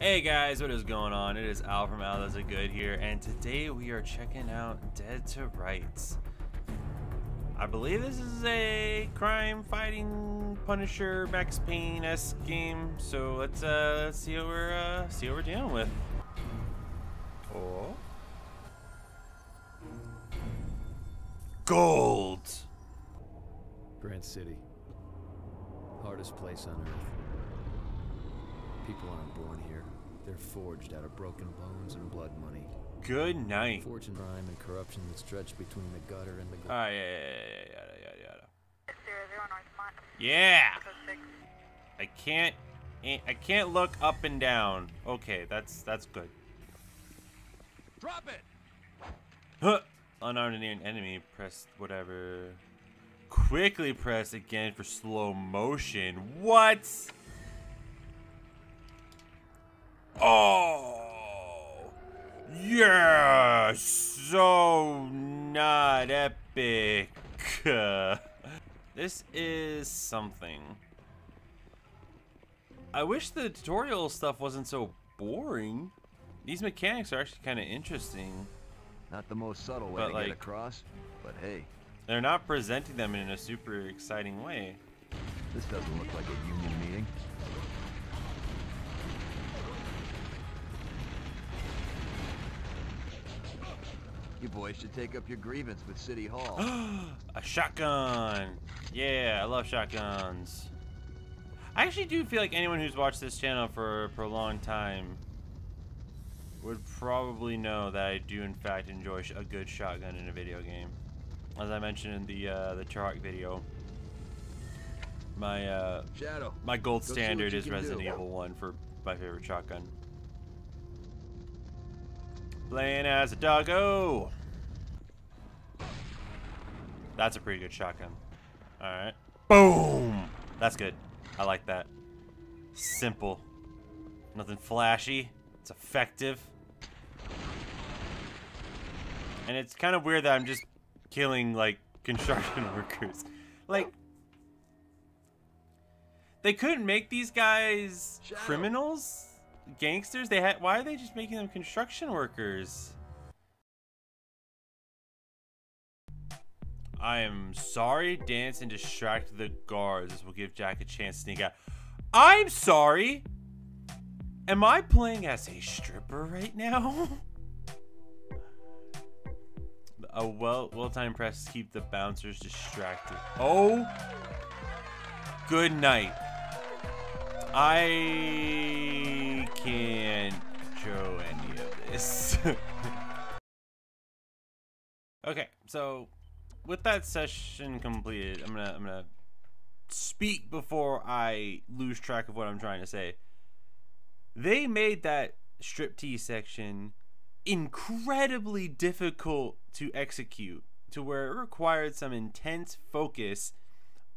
Hey guys, what is going on? It is Al from Al Does A Good here, and today we are checking out Dead to Rights. I believe this is a crime fighting Punisher Max Payne esque game, so let's uh let's see what we're uh, see what we're dealing with. Oh, gold. Grant City. Hardest place on earth. People aren't born here. They're forged out of broken bones and blood money. Good night. Fortune, crime, and corruption that stretch between the gutter and the gu- Ah, yeah, yeah, yeah, yeah, yeah, yeah. Zero zero Yeah. I can't I can't look up and down. Okay, that's that's good. Drop it! Huh. Unarmed and near an enemy, press whatever. Quickly press again for slow motion. What? Oh. Yeah. So not epic. this is something. I wish the tutorial stuff wasn't so boring. These mechanics are actually kind of interesting. Not the most subtle way to like- get across, but hey, They're not presenting them in a super exciting way. this doesn't look like a union meeting. You boys should take up your grievance with City Hall. a shotgun! Yeah, I love shotguns. I actually do feel like anyone who's watched this channel for for a long time would probably know that I do in fact enjoy sh- a good shotgun in a video game. As I mentioned in the uh, the Turok video, my uh, Shadow, my gold Go see what standard is Resident do. Evil 1 for my favorite shotgun. Playing as a doggo. That's a pretty good shotgun. Alright. Boom! That's good. I like that. Simple. Nothing flashy. It's effective. And it's kind of weird that I'm just killing, like, construction workers. Like, they couldn't make these guys criminals, gangsters. They had. Why are they just making them construction workers? I am sorry, dance and distract the guards. This will give Jack a chance to sneak out. I'm sorry. Am I playing as a stripper right now? A well well timed press keep the bouncers distracted. Oh good night. I can't show any of this. okay, so with that session completed, I'm gonna I'm gonna speak before I lose track of what I'm trying to say. They made that striptease section incredibly difficult to execute to where it required some intense focus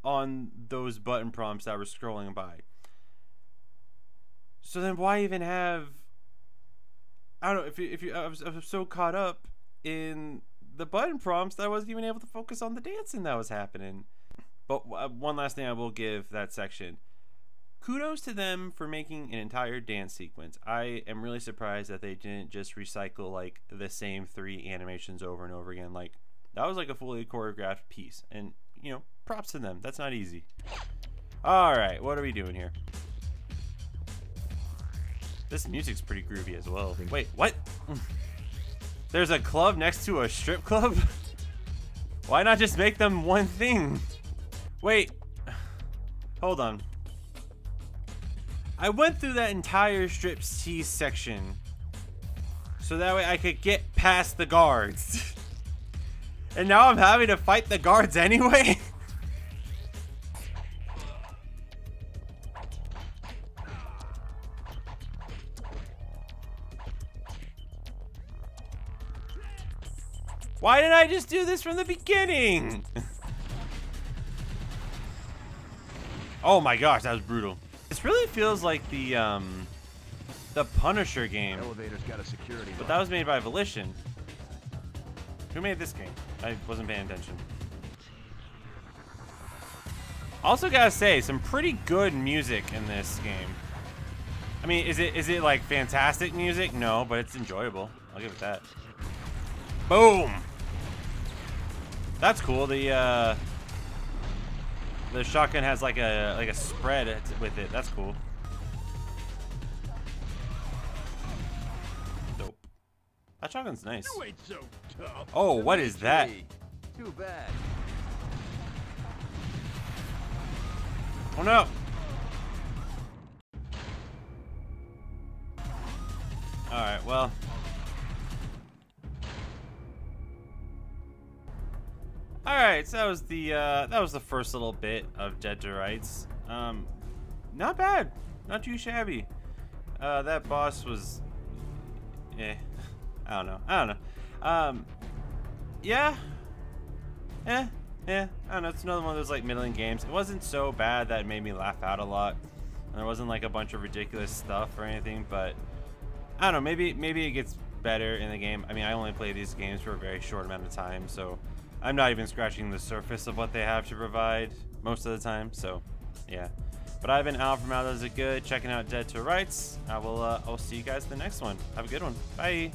on those button prompts that were scrolling by. So then why even have I don't know if you, if you I was, I was so caught up in the button prompts that I wasn't even able to focus on the dancing that was happening. But uh, one last thing I will give that section. Kudos to them for making an entire dance sequence. I am really surprised that they didn't just recycle like the same three animations over and over again. Like that was like a fully choreographed piece. And you know, props to them. That's not easy. All right, what are we doing here? This music's pretty groovy as well. Wait, what? There's a club next to a strip club? Why not just make them one thing? Wait. Hold on. I went through that entire strip tease section so that way I could get past the guards. and now I'm having to fight the guards anyway? Why didn't I just do this from the beginning? oh my gosh, that was brutal. This really feels like the um the Punisher game, elevator's got a security. but that was made by Volition. Who made this game? I wasn't paying attention. Also gotta say, some pretty good music in this game. I mean, is it is it like fantastic music? No, but it's enjoyable. I'll give it that. Boom. That's cool. The uh, the shotgun has like a like a spread with it. That's cool. Dope. That shotgun's nice. So. Oh, what is that? Too bad. Oh no. All right. Well. All right. So that was the uh, that was the first little bit of Dead to Rights. Um, not bad. Not too shabby. Uh, that boss was. Eh. I don't know. I don't know. Um. Yeah. Eh. Yeah, I don't know. It's another one of those like middling games. It wasn't so bad that it made me laugh out a lot. And there wasn't like a bunch of ridiculous stuff or anything, but I don't know. Maybe maybe it gets better in the game. I mean, I only play these games for a very short amount of time, so I'm not even scratching the surface of what they have to provide most of the time. So, yeah. But I've been Al from Al Does A Good, checking out Dead to Rights. I will. Uh, I'll see you guys in the next one. Have a good one. Bye.